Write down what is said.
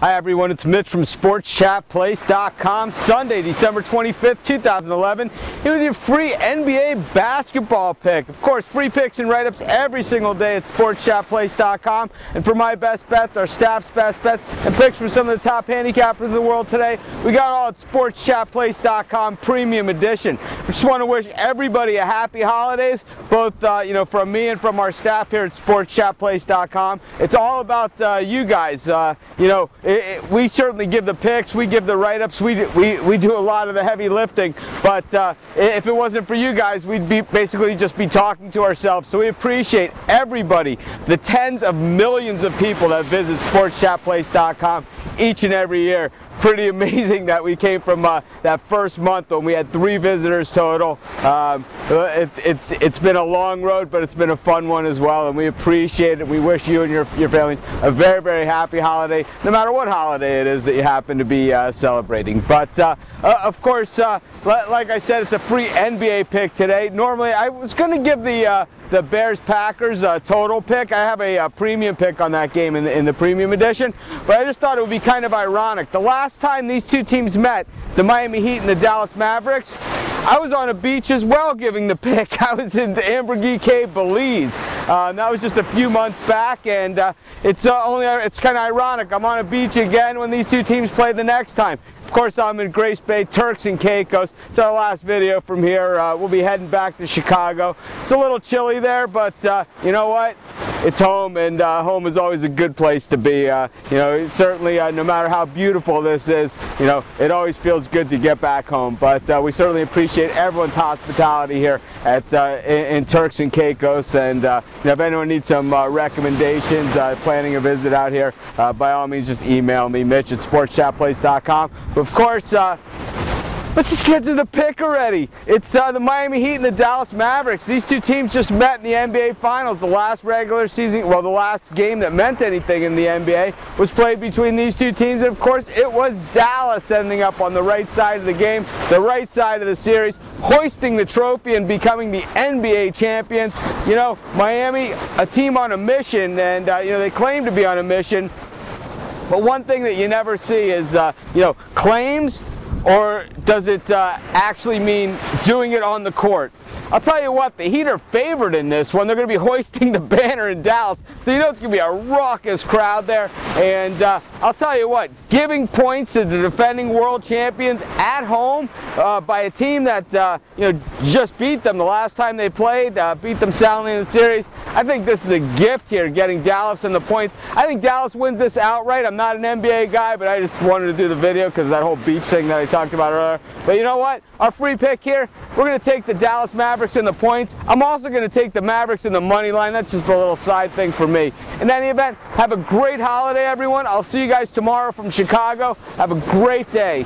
Hi everyone, it's Mitch from SportsChatPlace.com. Sunday, December 25th, 2011. Here with your free NBA basketball pick. Of course, free picks and write-ups every single day at SportsChatPlace.com. And for my best bets, our staff's best bets, and picks from some of the top handicappers in the world today, we got all at SportsChatPlace.com Premium Edition. Just want to wish everybody a happy holidays, both uh, you know from me and from our staff here at SportsChatPlace.com. It's all about uh, you guys. Uh, you know it, it, we certainly give the picks, we give the write-ups, we, we, we do a lot of the heavy lifting, but uh, if it wasn't for you guys, we'd be basically just be talking to ourselves. So we appreciate everybody, the tens of millions of people that visit sportschatplace.com each and every year pretty amazing that we came from uh, that first month when we had three visitors total. Um, it, it's it's been a long road, but it's been a fun one as well, and we appreciate it. We wish you and your your families a very very happy holiday, no matter what holiday it is that you happen to be uh, celebrating. But uh, uh of course, uh, like I said, it's a free NBA pick today. Normally, I was going to give the uh, the Bears Packers uh, total pick. I have a, a, premium pick on that game in the, in the premium edition, but I just thought it would be kind of ironic. The last time these two teams met, the Miami Heat and the Dallas Mavericks, I was on a beach as well giving the pick. I was in the Ambergris Caye, Belize. Uh, that was just a few months back, and uh, it's uh, only it's kind of ironic. I'm on a beach again when these two teams play the next time. Of course, I'm in Grace Bay, Turks and Caicos. It's our last video from here. Uh, we'll be heading back to Chicago. It's a little chilly there, but uh, you know what? It's home, and uh, home is always a good place to be. Uh, you know, certainly, uh, no matter how beautiful this is, you know, it always feels good to get back home. But uh, we certainly appreciate everyone's hospitality here at in, in, Turks and Caicos. And you know, if anyone needs some recommendations, planning a visit out here, by all means, just email me, Mitch at SportsChatPlace.com. Of course, uh, let's just get to the pick already. It's uh, the Miami Heat and the Dallas Mavericks. These two teams just met in the NBA Finals. The last regular season, well, the last game that meant anything in the NBA was played between these two teams. And of course, it was Dallas ending up on the right side of the game, the right side of the series, hoisting the trophy and becoming the NBA champions. You know, Miami, a team on a mission, and uh, you know they claim to be on a mission. But one thing that you never see is, uh, you know, claims or does it uh, actually mean doing it on the court? I'll tell you what, the Heat are favored in this one. They're going to be hoisting the banner in Dallas, so you know it's going to be a raucous crowd there. And uh, I'll tell you what, giving points to the defending world champions at home uh, by a team that uh, you know just beat them the last time they played, uh, beat them soundly in the series. I think this is a gift here, getting Dallas in the points. I think Dallas wins this outright. I'm not an NBA guy, but I just wanted to do the video because that whole beach thing that I talked about earlier. But you know what? Our free pick here, we're going to take the Dallas Mavericks in the points. I'm also going to take the Mavericks in the money line. That's just a little side thing for me. In any event, have a great holiday, everyone. I'll see you guys tomorrow from Chicago. Have a great day.